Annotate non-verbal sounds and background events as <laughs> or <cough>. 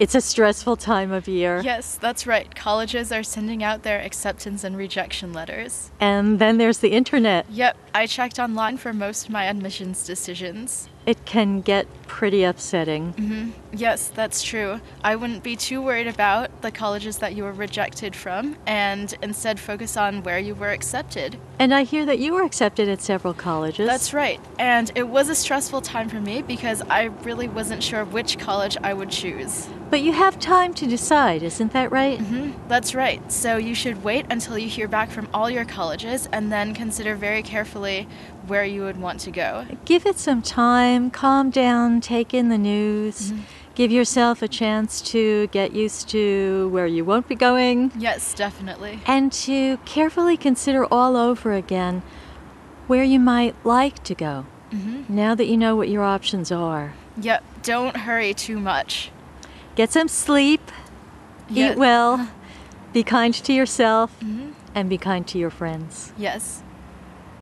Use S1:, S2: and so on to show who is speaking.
S1: It's a stressful time of year.
S2: Yes, that's right. Colleges are sending out their acceptance and rejection letters.
S1: And then there's the internet.
S2: Yep, I checked online for most of my admissions decisions.
S1: It can get pretty upsetting. Mm-hmm.
S2: Yes, that's true. I wouldn't be too worried about the colleges that you were rejected from and instead focus on where you were accepted.
S1: And I hear that you were accepted at several colleges.
S2: That's right. And it was a stressful time for me because I really wasn't sure which college I would choose.
S1: But you have time to decide, isn't that right? Mm-hmm.
S2: That's right. So you should wait until you hear back from all your colleges and then consider very carefully where you would want to go.
S1: Give it some time, calm down, take in the news, mm-hmm. give yourself a chance to get used to where you won't be going,
S2: Yes, definitely.
S1: and to carefully consider all over again where you might like to go. Mm-hmm. Now that you know what your options are,
S2: Yep, don't hurry too much.
S1: get some sleep, eat well, <laughs> be kind to yourself, mm-hmm. and be kind to your friends.
S2: Yes.